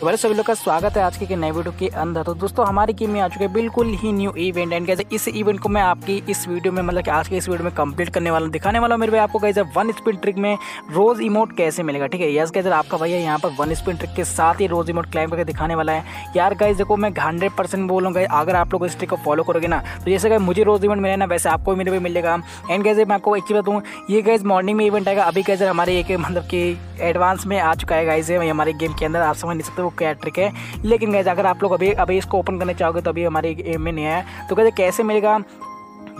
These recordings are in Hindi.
तो मेरे सभी लोग का स्वागत है आज के नए वीडियो के अंदर। तो दोस्तों, हमारी गेम में आ चुके हैं बिल्कुल ही न्यू इवेंट एंड कैसे इस इवेंट को मैं आपकी इस वीडियो में मतलब कि आज के इस वीडियो में कंप्लीट करने वाला हूँ। दिखाने वाला हूँ मेरे भाई आपको कैसे वन स्पिन ट्रिक में रोज इमोट कैसे मिलेगा, ठीक है? यस कैसे आपका भैया यहाँ पर वन स्पिन ट्रिक के साथ ही रोज इमोट क्लाइम करके दिखाने वाला है। यार गाइज़ देखो, मैं हंड्रेड परसेंट बोलूँगा अगर आप लोग इस ट्रिक को फॉलो करोगे ना तो जैसे कि मुझे रोज इवेंट मिले ना, वैसे आपको मेरे भी मिलेगा। एंड कैसे मैं आपको एक चीज़ बताऊँ, ये गाइज़ मॉर्निंग में इवेंट आएगा, अभी कैसे हमारे एक मतलब कि एडवांस में आ चुका है गाइज़ हमारे गेम के अंदर। आप समझ नहीं सकते वो क्या ट्रिक है। लेकिन गाइज़ अगर आप लोग अभी अभी इसको ओपन करना चाहोगे तो अभी हमारे गेम में नहीं आया तो कहते कैसे मिलेगा?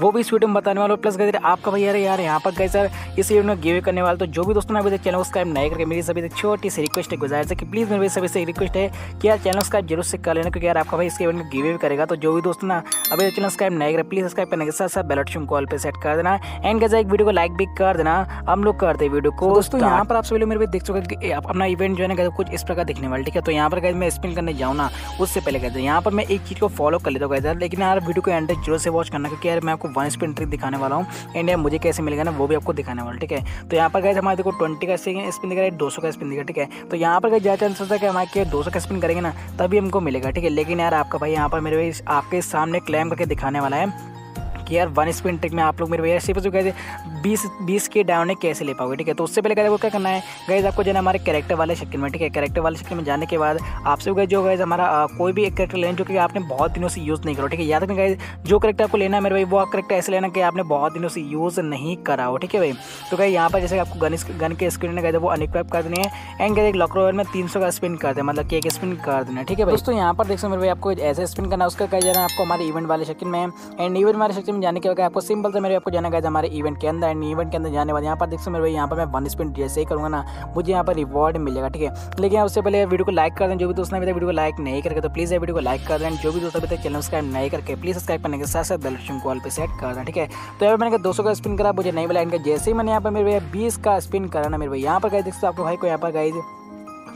वो भी इस वीडियो में बताने वाला प्लस गए आपका भैया यार यहाँ पर गए सर इस वीडियो में गिवे करने वाले तो जो भी दोस्तों ने अभी तक चैनल सब्सक्राइब नहीं करके मेरी सभी छोटी सी रिक्वेस्ट है गुजारिश है कि प्लीज़ मेरे सभी से रिक्वेस्ट है कि यार चैनल सब्सक्राइब ज़रूर से कर लेना क्योंकि यार आपका भाई इसके इवेंट में गिवे भी करेगा। तो जो भी दोस्तों ना अभी तक चैनल सब्सक्राइब नहीं करे प्लीज़ सब्सक्राइब करने के साथ साथ बेलट शुम कॉल पर सेट कर देना। एंड कैसे एक वीडियो को लाइक भी कर देना। हम लोग करते हैं वीडियो को दोस्तों यहाँ पर आप सभी लोग मेरे देख चुके कि अपना इवेंट जो है ना कुछ इस प्रकार दिखने वाला ठीक है? तो यहाँ पर मैं स्पिन करने जाऊँ ना उससे पहले कहते हैं यहाँ पर मैं एक चीज़ को फॉलो कर लेता हूँ लेकिन यार वीडियो को एंड ज़रूर से वॉच करना क्योंकि यार मैं आपको वन स्पिन ट्रिक दिखाने वाला हूँ। एंड मुझे कैसे मिलेगा ना, वो भी आपको दिखाने वाला ठीक है? तो यहाँ पर गए हमारे देखो ट्वेंटी का स्पिन दिखा दो सौ का स्पिन दिखा ठीक है? तो यहाँ पर ज़्यादा चांस होता है कि हमारे दो सौ का स्पिन करेंगे ना, तभी हमको मिलेगा, ठीक है? लेकिन यार आपका भाई यहाँ पर मेरे आपके सामने क्लेम करके दिखाने वाला है। कि यार वन स्पिन ट्रिक में आप लोग मेरे भैया सिर्फ़ कहते बीस बीस के डाउन कैसे ले पाओगे, ठीक है? तो उससे पहले कहते क्या करना है? गैज आपको जाना हमारे कैरेक्टर वाले शक्ल में, ठीक है? कैरेक्टर वाले शक्ल में जाने के बाद आपसे गए जो गैज हमारा कोई भी एक करेक्टर लेना जो कि आपने बहुत दिनों से यूज़ नहीं करो, ठीक है? याद रखें गैज जो करेक्टर आपको लेना है मेरे भाई, वो करेक्टर ऐसे लेना कि आपने बहुत दिनों से यूज़ नहीं करा हो, ठीक है भाई? तो कहीं यहाँ पर जैसे आपको गन गन के स्क्रीन में गए वो अनिक्राइब कर देनी है एंड गए एक लॉकर में तीन सौ का स्पिन कर दे मतलब कि एक स्पिन कर देना, ठीक है भाई? दोस्तों, यहाँ पर देख सकते मेरे भाई, आपको ऐसे स्पिन करना उसका कह जाना आपको हमारे इवेंट वाले सेक्शन में एंड इवेंट वाले सेक्शन में जाने के बाद आपको सिंपल से मेरे आपको जाना गया हमारे इवेंट के अंदर। एंड इवेंट के अंदर जाने बाद यहाँ पर देख सकते मेरे यहाँ पर मैं वन स्पिन जैसे ही करूँगा ना। मुझे यहाँ पर रिवॉर्ड मिलेगा, ठीक है? लेकिन उससे पहले वीडियो को लाइक कर दें, जो भी दोस्त अभी तक वीडियो को लाइक नहीं करके तो प्लीज़ वीडियो को लाइक कर दें। जो भी दोस्त अभी तक चैनल सब्सक्राइब नहीं करके प्लीज़ सब्सक्राइब करने के साथ साथ बेल बटन कॉल पर सेट कर दें, ठीक है? तो यहाँ पर मैंने दो का स्पिन करा, मुझे नहीं मिला इनका जैसे ही मैंने यहाँ पर मेरे भैया बीस का स्पिन करा ना मेरे भाई यहाँ पर गए देख सकते आपको भाई को यहाँ पर गई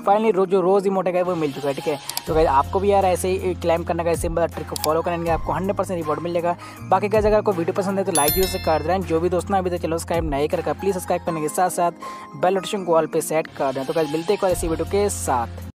फाइनली रोज जो रोज है, वो मिल चुका है, ठीक है? तो गाइज़ आपको भी यार ऐसे ही क्लाइम करने का सिंपल ट्रिक को फॉलो करेंगे आपको हंड्रेड परसेंट रिवॉर्ड मिलेगा। बाकी कैसे अगर आपको वीडियो पसंद है तो लाइक से कर दे रहे हैं जो भी दोस्तों अभी तक चलो सब्सक्राइब नहीं करके प्लीज़ सब्सक्राइब करने के साथ साथ बेल नोटिफिकेशन ऑल पर सेट कर दें तो कैसे मिलते इसी वीडियो के साथ।